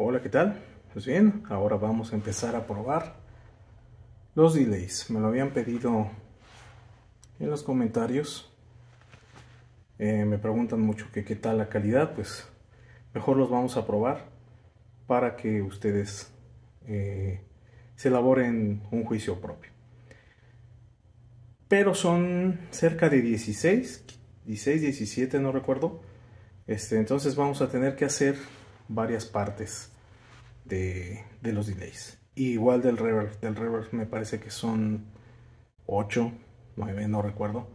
Hola, ¿qué tal? Pues bien, ahora vamos a empezar a probar los delays. Me lo habían pedido en los comentarios. Eh, me preguntan mucho que qué tal la calidad, pues mejor los vamos a probar para que ustedes eh, se elaboren un juicio propio. Pero son cerca de 16, 16, 17, no recuerdo. Este, entonces vamos a tener que hacer varias partes de, los delays. igual del reverb, del reverb me parece que son 8, 9, no recuerdo.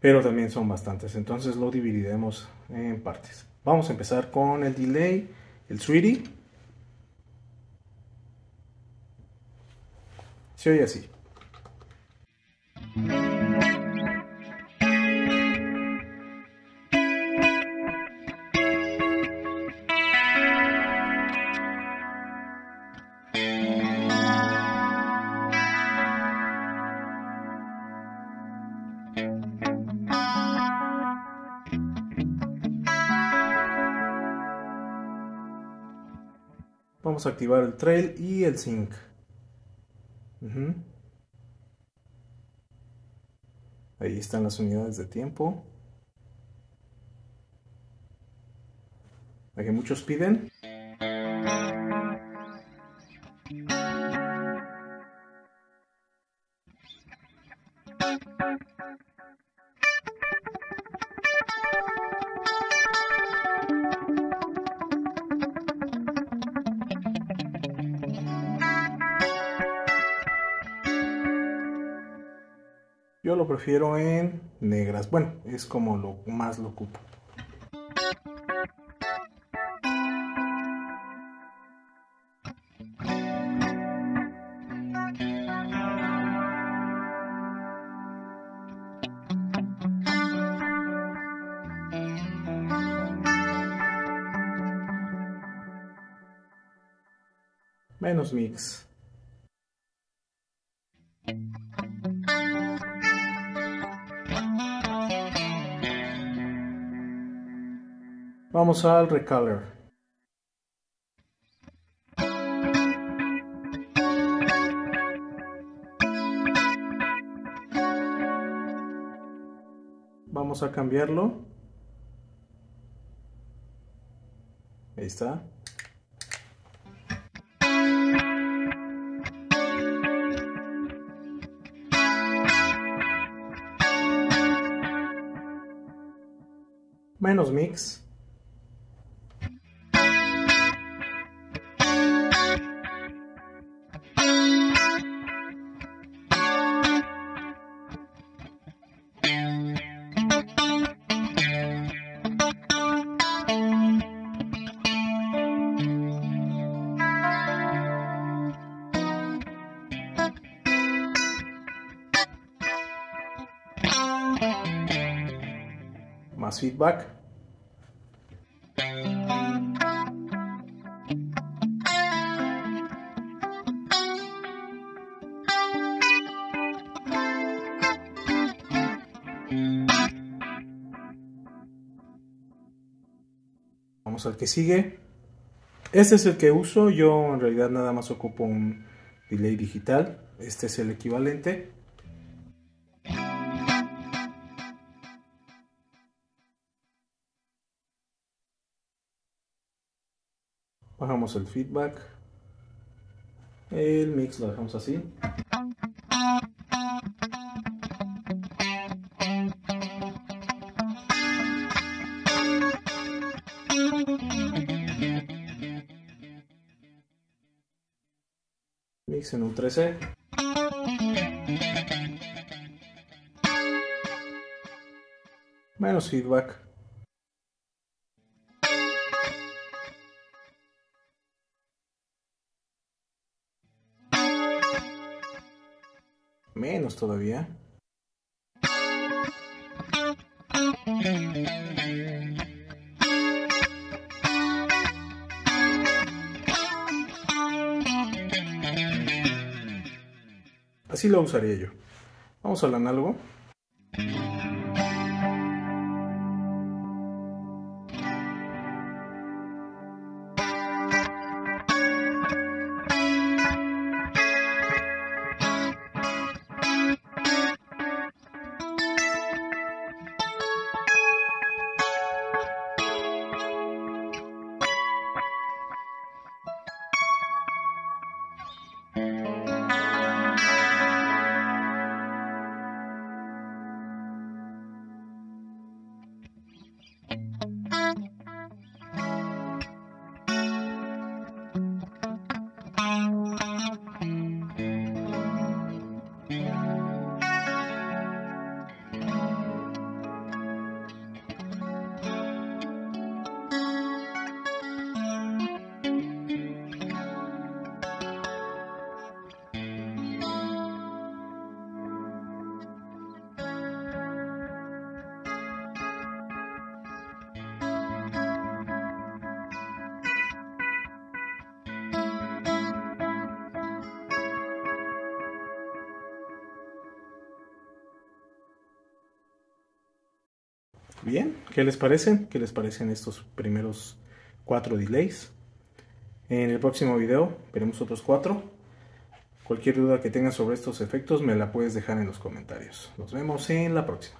Pero también son bastantes, entonces lo dividiremos en partes. Vamos a empezar con el delay, el sweetie. Se oye así. Vamos a activar el trail y el sync. Ahí están las unidades de tiempo. La que muchos piden. Yo lo prefiero en negras. Bueno, es como lo más lo ocupo. Menos mix. Vamos al recolor. Vamos a cambiarlo. Ahí está. Menos mix. Feedback. Vamos al que sigue. Este es el que uso. Yo en realidad nada más ocupo un delay digital. Este es el equivalente. Bajamos el feedback. El mix lo dejamos así. Mix en un 13 menos feedback Todavía. Así lo usaría yo. Vamos al análogo. Bien, ¿qué les parecen? ¿Qué les parecen estos primeros cuatro delays? En el próximo video veremos otros cuatro. Cualquier duda que tengas sobre estos efectos me la puedes dejar en los comentarios. Nos vemos en la próxima.